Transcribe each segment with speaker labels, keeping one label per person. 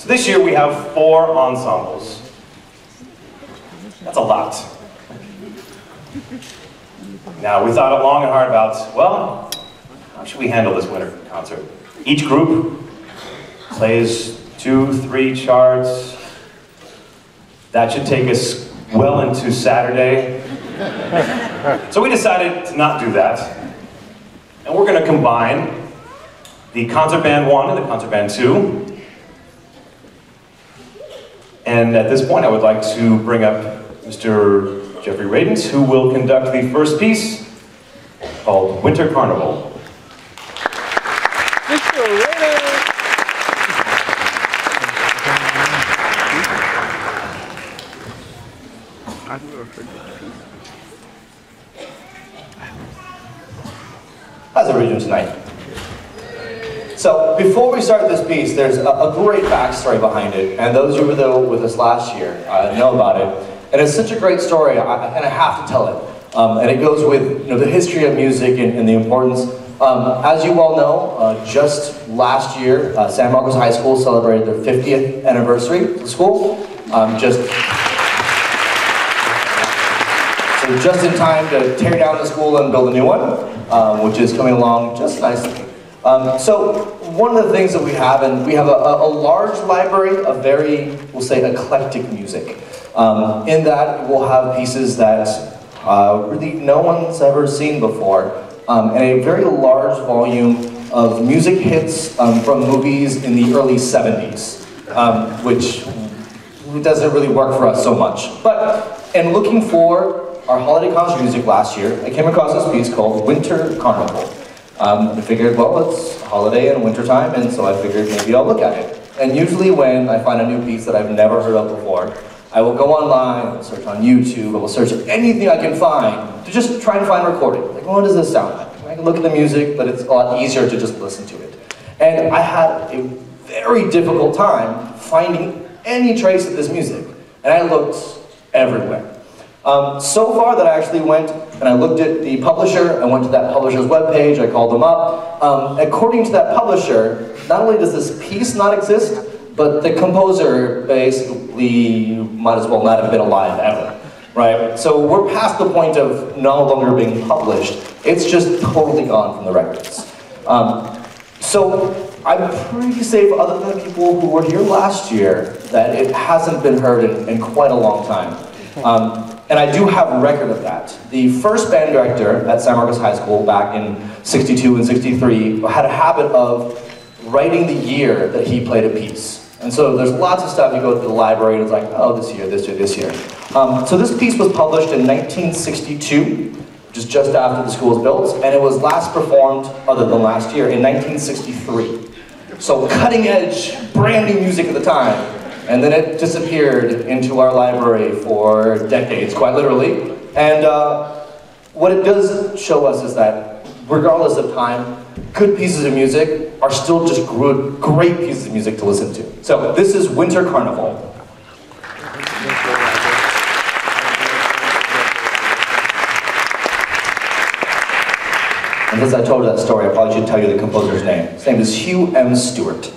Speaker 1: So this year we have four ensembles. That's a lot. Now we thought long and hard about, well, how should we handle this winter concert? Each group plays two, three charts. That should take us well into Saturday. So we decided to not do that. And we're going to combine the concert band one and the concert band two. And at this point, I would like to bring up Mr. Jeffrey Radens, who will conduct the first piece called Winter Carnival.
Speaker 2: Mr. Radens! I've never heard that piece.
Speaker 3: How's everybody doing tonight? So, before we start this piece, there's a, a great backstory behind it, and those who were there with us last year uh, know about it. And it's such a great story, I, and I have to tell it. Um, and it goes with you know, the history of music and, and the importance. Um, as you all know, uh, just last year, uh, San Marcos High School celebrated their 50th anniversary school. Um, just so just in time to tear down the school and build a new one, um, which is coming along just nicely. Um, so one of the things that we have, and we have a, a large library of very, we'll say, eclectic music. Um, in that, we'll have pieces that uh, really no one's ever seen before, um, and a very large volume of music hits um, from movies in the early 70s, um, which doesn't really work for us so much. But in looking for our holiday concert music last year, I came across this piece called Winter Carnival. Um, I figured, well, it's holiday and winter time, and so I figured maybe I'll look at it. And usually when I find a new piece that I've never heard of before, I will go online, I will search on YouTube, I will search anything I can find to just try and find recording. Like, what does this sound like? I can look at the music, but it's a lot easier to just listen to it. And I had a very difficult time finding any trace of this music. And I looked everywhere. Um, so far that I actually went and I looked at the publisher, I went to that publisher's webpage, I called them up. Um, according to that publisher, not only does this piece not exist, but the composer basically might as well not have been alive ever, right? So we're past the point of no longer being published. It's just totally gone from the records. Um, so I'm pretty safe, other than the people who were here last year, that it hasn't been heard in, in quite a long time. Um, and I do have a record of that. The first band director at San Marcos High School back in 62 and 63 had a habit of writing the year that he played a piece. And so there's lots of stuff, you go to the library and it's like, oh, this year, this year, this year. Um, so this piece was published in 1962, which is just after the school was built, and it was last performed, other than last year, in 1963. So cutting edge, brand new music at the time. And then it disappeared into our library for decades, quite literally. And uh, what it does show us is that, regardless of time, good pieces of music are still just great pieces of music to listen to. So this is Winter Carnival. And as I told that story, I probably should tell you the composer's name. His name is Hugh M. Stuart.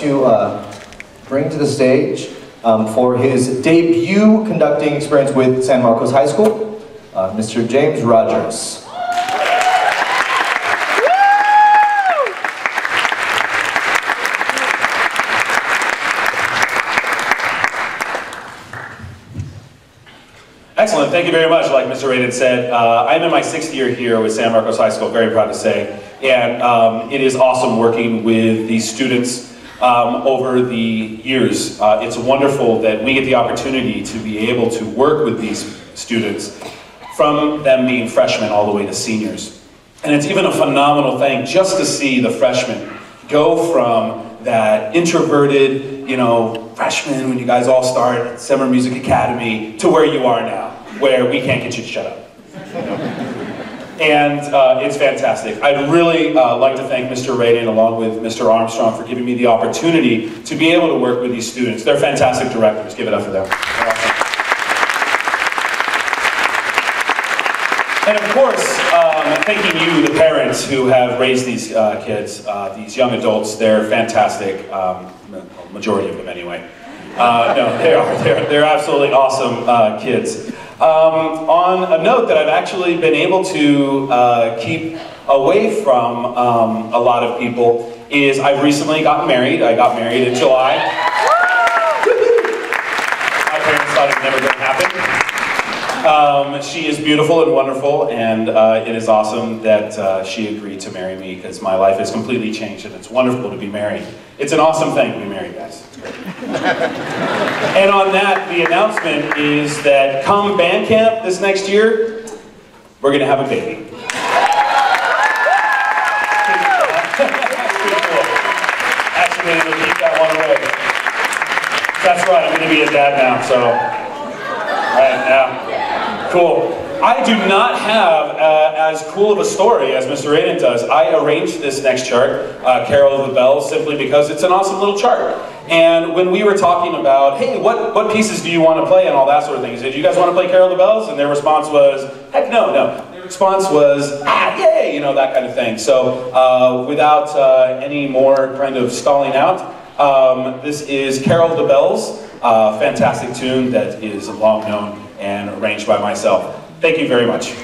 Speaker 3: To uh, bring to the stage um, for his debut conducting experience with San Marcos High School, uh, Mr. James Rogers.
Speaker 1: Excellent, thank you very much. Like Mr. Radin said, uh, I'm in my sixth year here with San Marcos High School, very proud to say. And um, it is awesome working with these students um, over the years. Uh, it's wonderful that we get the opportunity to be able to work with these students from them being freshmen all the way to seniors. And it's even a phenomenal thing just to see the freshmen go from that introverted, you know, freshman when you guys all start at Summer Music Academy to where you are now, where we can't get you to shut up. And uh, it's fantastic. I'd really uh, like to thank Mr. Radin along with Mr. Armstrong for giving me the opportunity to be able to work with these students. They're fantastic directors. Give it up for them. And of course, um, thanking you, the parents who have raised these uh, kids, uh, these young adults. They're fantastic, um, majority of them anyway. Uh, no, they are. They're, they're absolutely awesome uh, kids. Um, on a note that I've actually been able to uh, keep away from um, a lot of people is I've recently gotten married. I got married in July. My parents thought it was never going to happen. Um, she is beautiful and wonderful, and uh, it is awesome that uh, she agreed to marry me because my life has completely changed, and it's wonderful to be married. It's an awesome thing to be married, guys. and on that, the announcement is that come band camp this next year, we're going to have a baby. That's right, I'm going to be a dad now, so. Right now. Cool. I do not have uh, as cool of a story as Mr. Radin does. I arranged this next chart, uh, Carol of the Bells, simply because it's an awesome little chart. And when we were talking about, hey, what, what pieces do you want to play and all that sort of thing, he said, you guys want to play Carol of the Bells? And their response was, heck no, no. Their response was, ah, yay, you know, that kind of thing. So uh, without uh, any more kind of stalling out, um, this is Carol of the Bells, a fantastic tune that is long known and arranged by myself. Thank you very much.